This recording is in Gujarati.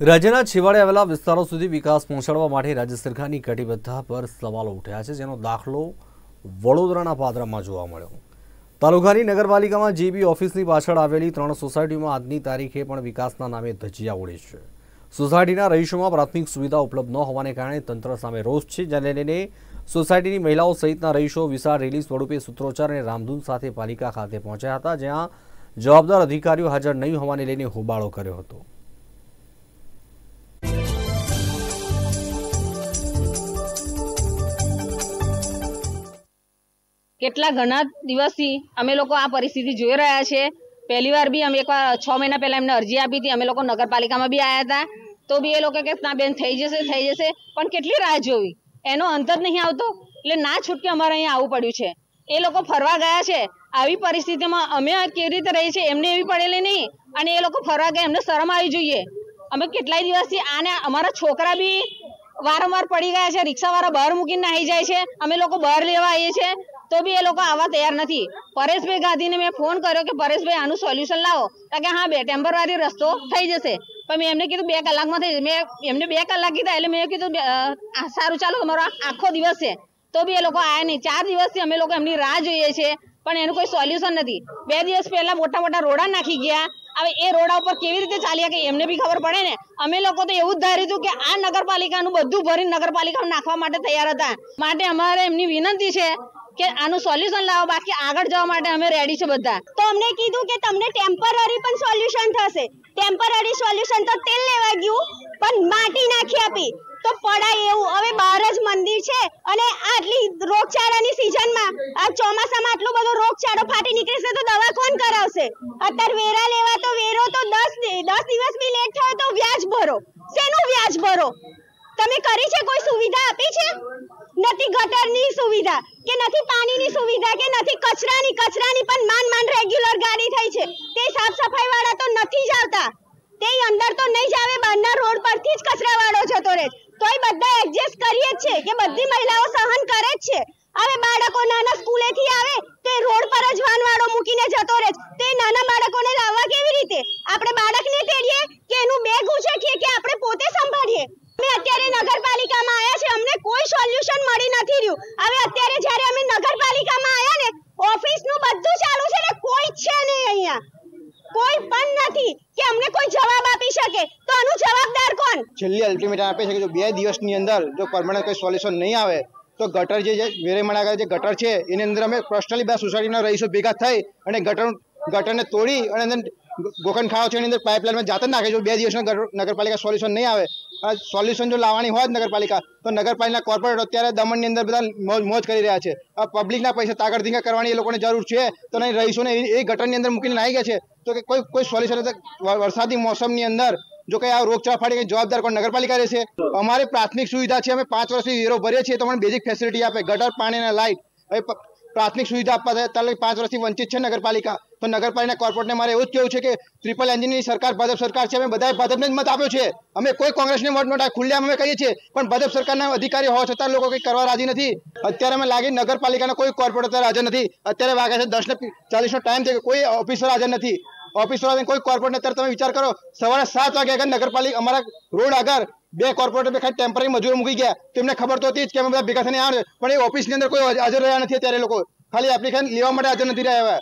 રાજ્યના છેવાડે આવેલા વિસ્તારો સુધી વિકાસ પહોંચાડવા માટે રાજ્ય સરકારની કટિબદ્ધતા પર સવાલો ઉઠ્યા છે, જેનો દાખલો વડોદરાના પાદરામાં જોવા મળ્યો. તાલુકાની નગરપાલિકામાં જેબી ઓફિસની પાછળ આવેલી ત્રણ સોસાયટીમાં આજની તારીખે પણ વિકાસના નામે ધજિયા ઉડે છે. સોસાયટીના રહીશોમાં પ્રાથમિક સુવિધા ઉપલબ્ધ ન હોવાને કારણે તંત્ર સામે રોષ છે. જેને લઈને સોસાયટીની મહિલાઓ સહિતના રહીશો વિશાળ રેલી સ્વરૂપે સૂત્રોચ્ચાર અને રામધૂન સાથે પાલિકા ખાતે પહોંચ્યા હતા, જ્યાં જવાબદાર અધિકારીઓ હાજર નહીં હોવાને લઈને હોબાળો કર્યો હતો. કેટલા ઘણા દિવસથી અમે લોકો આ પરિસ્થિતિ જોઈ રહ્યા છે. પહેલી વાર બી અમે એકવાર છ મહિના પહેલાં એમને અરજી આપી હતી. અમે લોકો નગરપાલિકામાં બી આવ્યા હતા. તો બી એ લોકો કે, ના બેન, થઈ જશે થઈ જશે. પણ કેટલી રાહ જોવી? એનો અંત જ નહીં આવતો. એટલે ના છૂટકે અમારે અહીંયા આવવું પડ્યું છે. એ લોકો ફરવા ગયા છે. આવી પરિસ્થિતિમાં અમે કેવી રીતે રહી છે એમને એવી પડેલી નહીં. અને એ લોકો ફરવા ગયા, એમને શરમ આવી જોઈએ. અમે કેટલાય દિવસથી આને, અમારા છોકરા બી વારંવાર પડી ગયા છે. રિક્ષાવાળા બહાર મૂકીને નાહી જાય છે. અમે લોકો બહાર લેવા આવીએ છીએ. તો બી એ લોકો આવવા તૈયાર નથી. પરેશભાઈ ગાંધીને મેં ફોન કર્યો કે, પરેશભાઈ, આનું સોલ્યુશન લાવો. કે, હા, બે ટેમ્પરરી રસ્તો થઈ જશે. પણ મેં એમને કીધું, બે કલાકમાં થઈ મેં એમને બે કલાક કીધા, એટલે મેં કીધું સારું, ચાલો, અમારો આખો દિવસ છે. તો બી એ લોકો આવ્યા નહીં. ચાર દિવસથી અમે લોકો એમની રાહ જોઈએ છીએ પણ એનું કોઈ સોલ્યુશન નથી. બે દિવસ પહેલા મોટા મોટા રોડા નાખી ગયા. હવે એ રોડા ઉપર કેવી રીતે ચાલ્યા કે એમને બી ખબર પડે ને? અમે લોકો તો એવું જ ધાર્યું હતું કે, આ નગરપાલિકાનું બધું ભરીને નગરપાલિકામાં નાખવા માટે તૈયાર હતા. માટે અમારે એમની વિનંતી છે કે આનું સોલ્યુશન લાવો, બાકી આગળ જવા માટે અમે રેડી છે બધા. તો અમને કીધું કે તમને ટેમ્પરરી પણ સોલ્યુશન થશે. ટેમ્પરરી સોલ્યુશન તો તેલ લેવા ગયું, પણ માટી નાખી આપી. તો પડાય એવું. હવે બહાર જ મંદિર છે અને આટલી રોગચાળાની સિઝનમાં આ ચોમાસામાં આટલો બધો રોગચાળો ફાટી નીકળશે તો દવા કોણ કરાવશે? અત્યારે વેરા લેવા તો વેરો તો દસ દસ દિવસ બી લેટ થયો તો વ્યાજ ભરો. શેનું વ્યાજ ભરો? તમે કરી છે કોઈ સુવિધા આપી છે? નથી ગટરની સુવિધા, કે નથી પાણીની સુવિધા, કે નથી કચરાની કચરાની પણ માન માન રેગ્યુલર ગાડી થઈ છે. તે સાફ સફાઈ વાળા તો નથી જ આવતા. તે અંદર તો નહીં જ બહારના રોડ પરથી જ કચરા વાળો જતો રહે તોય બધા એડજસ્ટ કરીએ જ છે કે બધી મહિલાઓ સહન કરે જ છે. હવે બાળકો નાના સ્કૂલેથી આવે, તે રોડ પર જ વાન વાળો મૂકીને જતો રહે તે નાના બાળકોને લાવવા કેવી રીતે? આપણે બાળકને તેડીએ કે એનું બેગ ઉછેકીએ કે આપણે અત્યારે નગરપાલિકામાં આવ્યા છે, અમને કોઈ સોલ્યુશન મળી નથી રહ્યું. હવે અત્યારે જ્યારે અમે નગરપાલિકામાં આવ્યા ને, ઓફિસનું બધું ચાલુ છે ને, કોઈ છે નહીં અહીંયા. કોઈ પણ નથી કે અમને કોઈ જવાબ આપી શકે. તો આનું જવાબદાર કોણ? છેલ્લી અલ્ટિમેટ આપે છે કે જો બે દિવસની અંદર જો પરમાનન્ટ કોઈ સોલ્યુશન નહીં આવે, તો ગટર જે વેરેમણા આગળ જે ગટર છે, એની અંદર અમે પર્સનલી બધા સોસાયટીના રહીશો ભેગા થઈ અને ગટર ગટરને તોડી અને અંદર ગોખંડ ખાવા છે એની અંદર પાઇપલાઇનમાં જાતે જ નાખે છે. બે દિવસમાં નગરપાલિકા સોલ્યુશન નહીં આવે. સોલ્યુશન જો લાવવાની હોય જ નગરપાલિકા, તો નગરપાલિકા કોર્પોરેટ અત્યારે દમણની અંદર બધા મોજ કરી રહ્યા છે. પબ્લિકના પૈસા તાકડધીંગા કરવાની એ લોકોને જરૂર છે. તો નહીં રહીશોને એ ગટરની અંદર મૂકીને નાહી ગયા છે. તો કે કોઈ કોઈ સોલ્યુશન વરસાદી મોસમની અંદર જો કઈ આ રોગચાળા ફાડી જવાબદાર કોણ? નગરપાલિકા રહેશે. અમારી પ્રાથમિક સુવિધા છે. અમે પાંચ વર્ષથી વેરો ભરીએ છીએ તો અમને બેઝિક ફેસિલિટી આપે. ગટર પાણી અને લાઇટ પ્રાથમિક સુવિધા આપવા તાલે પાંચ વર્ષથી વંચિત છે નગરપાલિકા. તો નગરપાલિકા કોર્પોરેટને મારે એવું જ કહેવું છે કે ટ્રિપલ એન્જિનની સરકાર, ભાજપ સરકાર છે. અમે બધાએ ભાજપને જ મત આપ્યો છે. અમે કોઈ કોંગ્રેસને વોટ નોટ ખુલ્લેઆમ અમે કહીએ છીએ. પણ ભાજપ સરકારના અધિકારી હોવા છતાં લોકો કંઈ કરવા રાજી નથી. અત્યારે અમે લાગી નગરપાલિકાના કોઈ કોર્પોરેટર હાજર નથી. અત્યારે વાગે છે દસ ને ચાલીસનો ટાઈમ છે કે કોઈ ઓફિસર હાજર નથી. ઓફિસર કોઈ કોર્પોરેટ અત્યારે તમે વિચાર કરો, સવારે સાત વાગે આગળ નગરપાલિકા અમારા રોડ આગળ બે કોર્પોરેટર ખાલી ટેમ્પરરી મજૂરો મૂકી ગયા. તેમને ખબર તો હતી જ કે અમે બધા ભેગા થઈને આવે પણ એ ઓફિસની અંદર કોઈ હાજર રહ્યા નથી અત્યારે લોકો. ખાલી એપ્લિકેશન લેવા માટે હાજર નથી રહ્યા